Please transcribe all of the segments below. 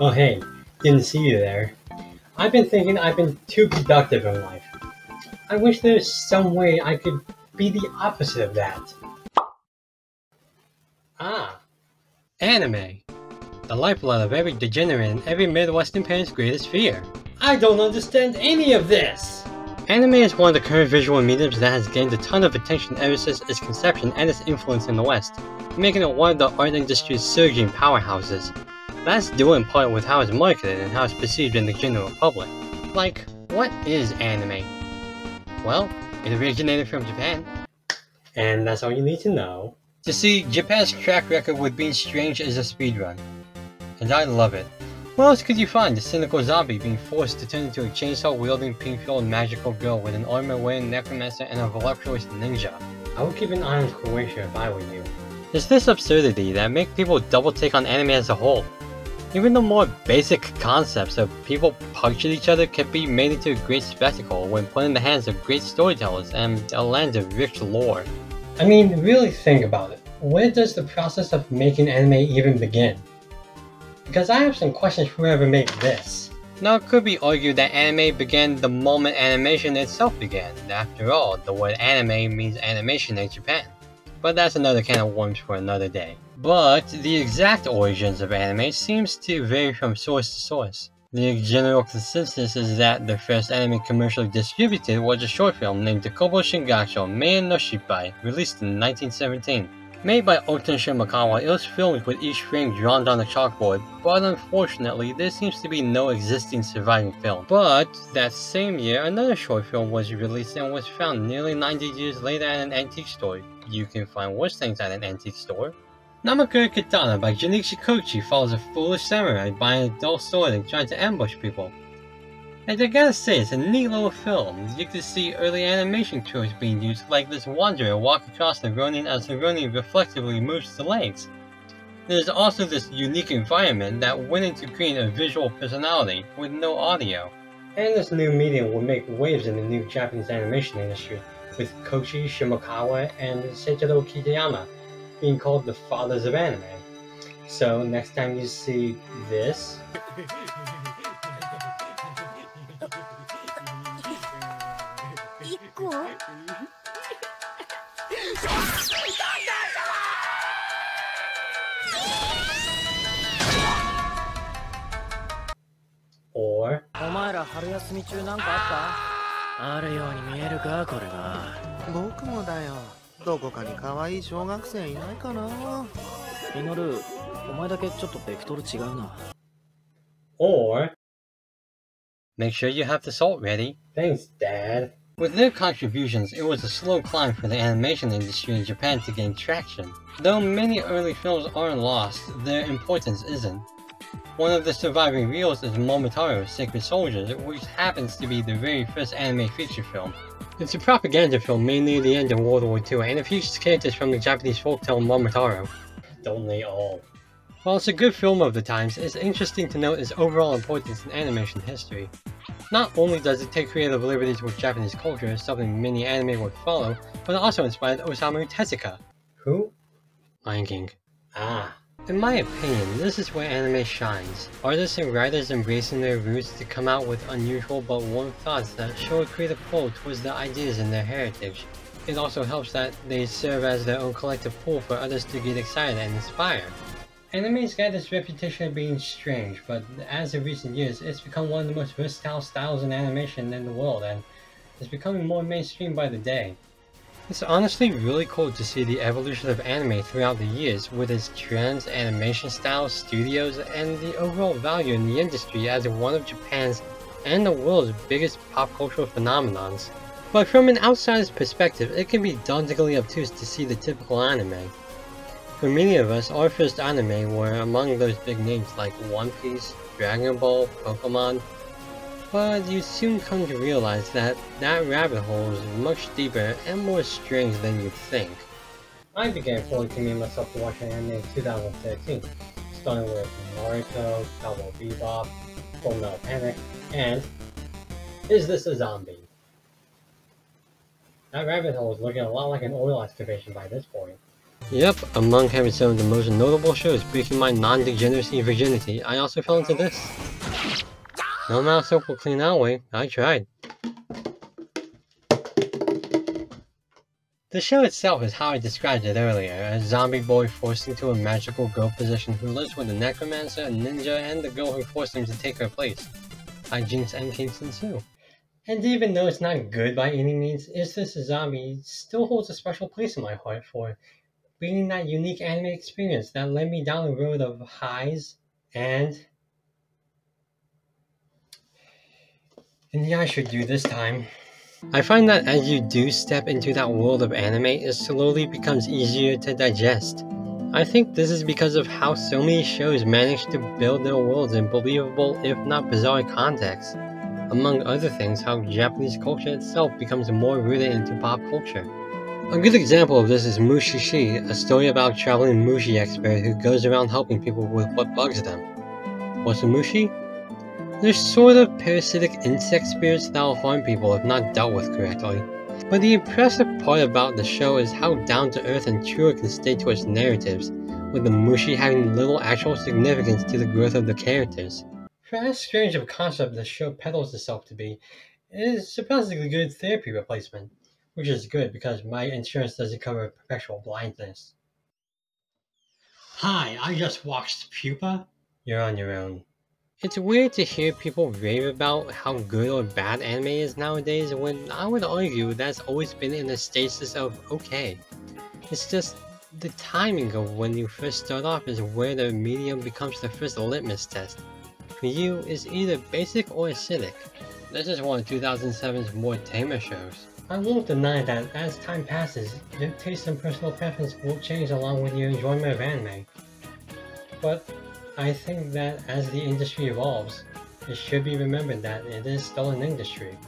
Oh hey, didn't see you there. I've been thinking I've been too productive in life. I wish there's some way I could be the opposite of that. Ah. Anime. The lifeblood of every degenerate and every Midwestern parent's greatest fear. I don't understand any of this! Anime is one of the current visual mediums that has gained a ton of attention ever since its conception and its influence in the West, making it one of the art industry's surging powerhouses. That's due in part with how it's marketed and how it's perceived in the general public. Like, what is anime? Well, it originated from Japan. And that's all you need to know. To see, Japan's track record with being strange is a speedrun. And I love it. What else could you find? A cynical zombie being forced to turn into a chainsaw-wielding, pink-filled magical girl with an armor-wearing necromancer and a voluptuous ninja. I would keep an eye on Croatia if I were you. It's this absurdity that make people double take on anime as a whole. Even the more basic concepts of people punching each other can be made into a great spectacle when put in the hands of great storytellers and a land of rich lore. I mean, really think about it. Where does the process of making anime even begin? Because I have some questions for whoever made this. Now it could be argued that anime began the moment animation itself began. After all, the word anime means animation in Japan. But that's another can of worms for another day. But the exact origins of anime seems to vary from source to source. The general consensus is that the first anime commercially distributed was a short film named Kobo Shingacho Mein no Shippai, released in 1917. Made by Oten Shimokawa, it was filmed with each frame drawn on a chalkboard, but unfortunately there seems to be no existing surviving film. But that same year, another short film was released and was found nearly 90 years later at an antique store. You can find worse things at an antique store. Namakura Katana by Junichi Kochi follows a foolish samurai buying a dull sword and trying to ambush people. And I gotta say, it's a neat little film. You can see early animation tools being used, like this wanderer walk across the Ronin as the Ronin reflectively moves the legs. There's also this unique environment that went into creating a visual personality with no audio. And this new medium will make waves in the new Japanese animation industry, with Koshi Shimokawa and Seitaro Kitayama, being called the fathers of anime. So next time you see this, or あるように見えるかこれが僕もだよどこかに可愛い小学生いないかなミノルお前だけちょっとベクトル違うな or make sure you have the salt ready. Thanks, Dad. With their contributions, it was a slow climb for the animation industry in Japan to gain traction. Though many early films aren't lost, their importance isn't. One of the surviving reels is Momotaro Sacred Soldiers, which happens to be the very first anime feature film. It's a propaganda film near the end of World War II, and it features characters from the Japanese folktale Momotaro. Don't they all? While it's a good film of the times, it's interesting to note its overall importance in animation history. Not only does it take creative liberties with Japanese culture, something many anime would follow, but it also inspired Osamu Tezuka. Who? Lion King. Ah. In my opinion, this is where anime shines. Artists and writers embracing their roots to come out with unusual but warm thoughts that show a creative pull towards the ideas in their heritage. It also helps that they serve as their own collective pool for others to get excited and inspired. Anime's got this reputation of being strange, but as of recent years, it's become one of the most versatile styles in animation in the world, and it's becoming more mainstream by the day. It's honestly really cool to see the evolution of anime throughout the years, with its trends, animation styles, studios, and the overall value in the industry as one of Japan's and the world's biggest pop cultural phenomenons. But from an outsider's perspective, it can be dauntingly obtuse to see the typical anime. For many of us, our first anime were among those big names like One Piece, Dragon Ball, Pokemon, but you soon come to realize that that rabbit hole is much deeper and more strange than you'd think. I began fully committing myself to watching anime in 2013, starting with Naruto, Cowboy Bebop, Full Metal Panic, and Is This a Zombie? That rabbit hole is looking a lot like an oil excavation by this point. Yep, among having some of the most notable shows breaking my non-degeneracy virginity, I also fell into this. No soap will clean that way. I tried. The show itself is how I described it earlier, a zombie boy forced into a magical girl position who lives with a necromancer, a ninja, and the girl who forced him to take her place, Jinx and Kingston Sue. And even though it's not good by any means, Is This a Zombie still holds a special place in my heart for being that unique anime experience that led me down the road of highs and and yeah, I should do this time. I find that as you do step into that world of anime, it slowly becomes easier to digest. I think this is because of how so many shows manage to build their worlds in believable, if not bizarre contexts. Among other things, how Japanese culture itself becomes more rooted into pop culture. A good example of this is Mushishi, a story about a traveling mushi expert who goes around helping people with what bugs them. What's a mushi? They're sort of parasitic insect spirits that will harm people if not dealt with correctly. But the impressive part about the show is how down to earth and true it can stay to its narratives, with the mushi having little actual significance to the growth of the characters. For as strange of a concept the show peddles itself to be, it is surprisingly good therapy replacement, which is good because my insurance doesn't cover perpetual blindness. Hi, I just watched Pupa. You're on your own. It's weird to hear people rave about how good or bad anime is nowadays when I would argue that's always been in a stasis of okay. It's just the timing of when you first start off is where the medium becomes the first litmus test. For you, it's either basic or acidic. This is one of 2007's more tamer shows. I won't deny that as time passes, your taste and personal preference will change along with your enjoyment of anime. But I think that as the industry evolves, it should be remembered that it is still an industry.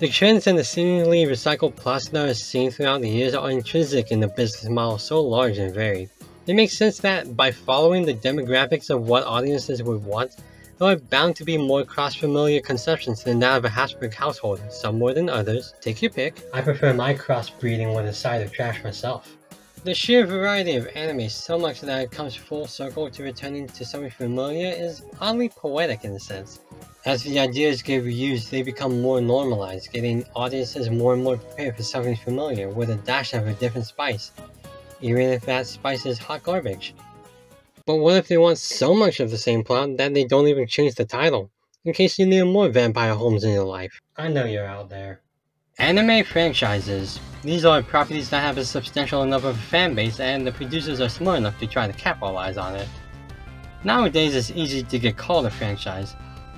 The trends in the seemingly recycled plastic that is seen throughout the years are intrinsic in the business model so large and varied. It makes sense that by following the demographics of what audiences would want, there are bound to be more cross-familiar conceptions than that of a Habsburg household, some more than others. Take your pick. I prefer my cross-breeding with a side of trash myself. The sheer variety of anime so much that it comes full circle to returning to something familiar is oddly poetic in a sense. As the ideas get reused, they become more normalized, getting audiences more and more prepared for something familiar with a dash of a different spice, even if that spice is hot garbage. But what if they want so much of the same plot that they don't even change the title, in case you need more vampire homes in your life? I know you're out there. Anime franchises. These are properties that have a substantial enough of a fan base and the producers are smart enough to try to capitalize on it. Nowadays it's easy to get called a franchise.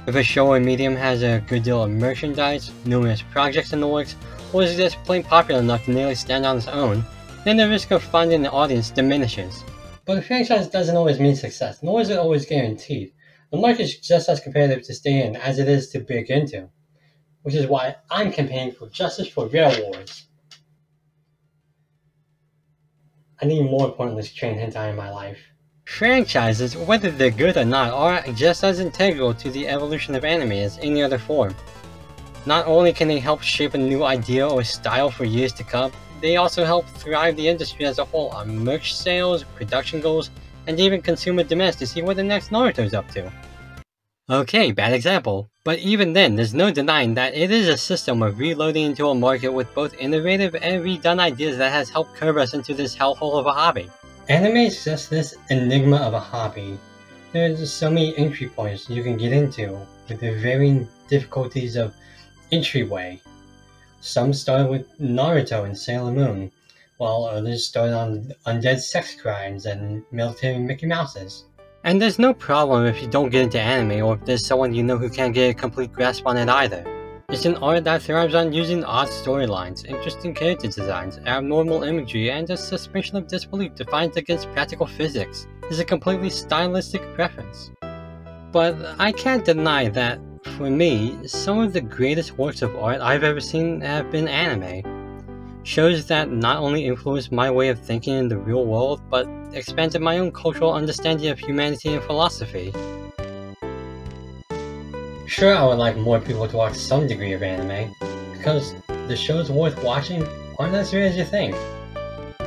If a show or medium has a good deal of merchandise, numerous projects in the works, or is just plain popular enough to nearly stand on its own, then the risk of finding an audience diminishes. But a franchise doesn't always mean success, nor is it always guaranteed. The market is just as competitive to stay in as it is to break into which is why I'm campaigning for justice for rail wars. I need more pointless train hentai in my life. Franchises, whether they're good or not, are just as integral to the evolution of anime as any other form. Not only can they help shape a new idea or style for years to come, they also help thrive the industry as a whole on merch sales, production goals, and even consumer demands to see what the next Naruto's up to. Okay, bad example. But even then, there's no denying that it is a system of reloading into a market with both innovative and redone ideas that has helped curve us into this hellhole of a hobby. Anime is just this enigma of a hobby. There's so many entry points you can get into, with the varying difficulties of entryway. Some start with Naruto and Sailor Moon, while others start on undead sex crimes and military Mickey Mouses. And there's no problem if you don't get into anime or if there's someone you know who can't get a complete grasp on it either. It's an art that thrives on using odd storylines, interesting character designs, abnormal imagery, and a suspension of disbelief defined against practical physics. It's a completely stylistic preference. But I can't deny that, for me, some of the greatest works of art I've ever seen have been anime shows that not only influenced my way of thinking in the real world, but expanded my own cultural understanding of humanity and philosophy. Sure, I would like more people to watch some degree of anime, because the shows worth watching aren't as rare as you think.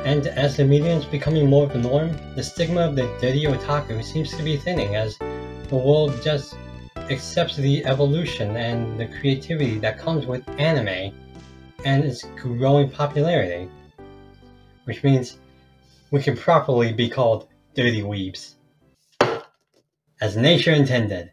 And as the medium is becoming more of the norm, the stigma of the dirty otaku seems to be thinning as the world just accepts the evolution and the creativity that comes with anime and its growing popularity, which means we can properly be called dirty weebs. As nature intended.